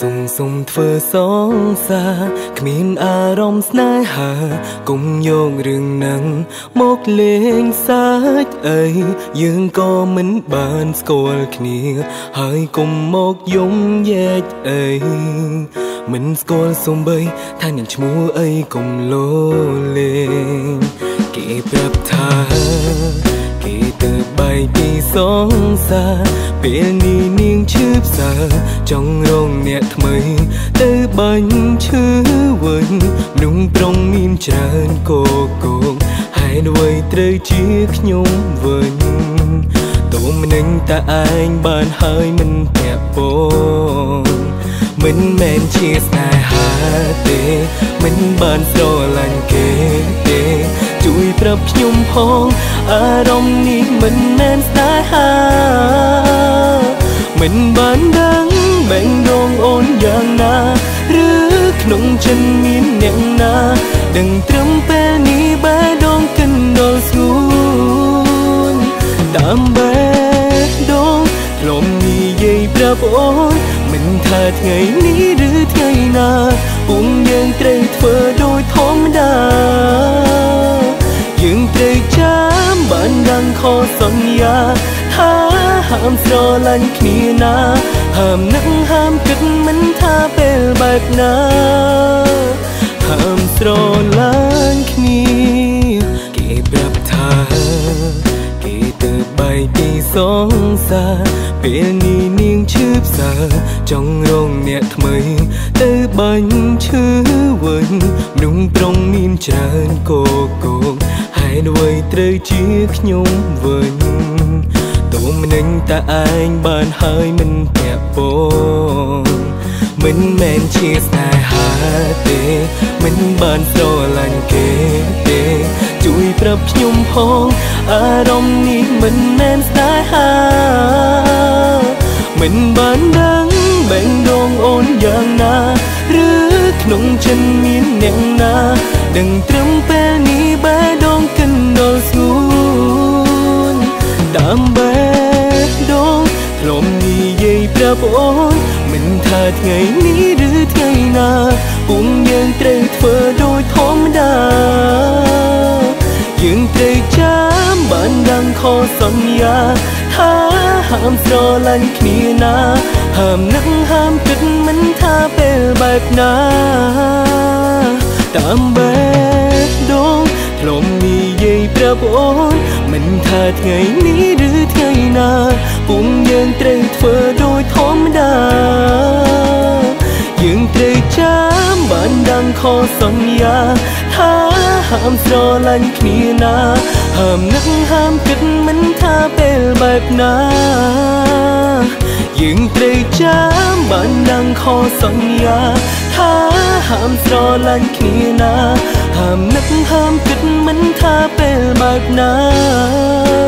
សុំសុំធ្វើសងសាគ្មានអារម្មណ៍ស្នេហាគុំយករឿងនឹងមកលេងសាច់អីយើងក៏មិនបានស្គាល់គ្នាហើយគុំមកយំយែកអីមិនស្គាល់សំបីថានឹងឈ្មោះអីគុំលោលេងគេប្រាប់ថាគេទៅបែកពីសងសាពេលនេះនាង ឈឺផ្សាចង់រងអ្នកថ្មីទៅបាញ់ឈឺវិញមនុស្សប្រុងមានច្រើនកកងហើយអ្វីត្រូវជាខ្ញុំវិញតោមនឹងតែឯងបានហើយមិនពាក់ពងមិនមែនជាស្នេហាទេ មិនបានស្រឡាញ់គេទេ ជួយប្រាប់ខ្ញុំផងអារម្មណ៍នេះមិនមែនស្នេហា មិនបានដឹងបែងដងអូនយ៉ាងណាឬក្នុងចិត្តមានអ្នកណាដឹងត្រឹមពេលនេះបែដងកិនដល់ស្ងួនតាមបែដងលំនិយាយប្រាប់អូនមិនថាថ្ងៃនេះឬថ្ងៃណាពុំយើងត្រូវធ្វើដូចធម្មតាយើងត្រូវចាំបានដឹងខុសសន្យាថា ហាមស្រឡាញ់គ្នាណាហាមនឹកហាមគិតមិនថាពេលបែបណាហាមស្រឡាញ់គ្នាគេប្រាប់ថាគេទៅបែកពីសងសាពេលនេះនាងឈឺផ្សាចង់រងអ្នកថ្មីទៅបាញ់ឈឺវិញមនុស្សប្រុងមានច្រើនកកងហើយអ្វីត្រូវជាខ្ញុំវិញ តួមនឹងតែឯងបានហើយមិនពាក់ពងមិនមែនជាស្នេហាទេ មិនបានស្រឡាញ់គេទេ ជួយប្រាប់ខ្ញុំផងអារម្មណ៍នេះមិនមែនស្នេហាមិនបានដឹងបែងដងអូនយ៉ាងណាឬក្នុងចិត្តមានអ្នកណាដឹងត្រឹមពេលនេះបែដងកិនដល់ស្ងួនតាមបែ រាប់អូន មិនថាថ្ងៃនេះឬថ្ងៃណាពុំយើងត្រូវធ្វើដូចធម្មតាយើងត្រូវចាំបានដឹងខុសសន្យាថាហាមស្រឡាញ់គ្នាណាហាមនឹកហាមគិតមិនថាពេលបែបណាតាមបែបដងធ្លំនិយាយប្រាប់អូនមិនថាថ្ងៃនេះឬថ្ងៃ ណាពុំយើងត្រូវធ្វើដូចធម្មតាយើងត្រូវចាំបានដឹងខុសសន្យាថាហាមស្រឡាញ់គ្នាណាហាមនឹកហាមគិតមិនថាពេលបែបណាយើងត្រូវចាំបានដឹងខុសសន្យាថាហាមស្រឡាញ់គ្នាណាហាមនឹកហាមគិតមិនថាពេលបែបណាហាមស្រឡាញ់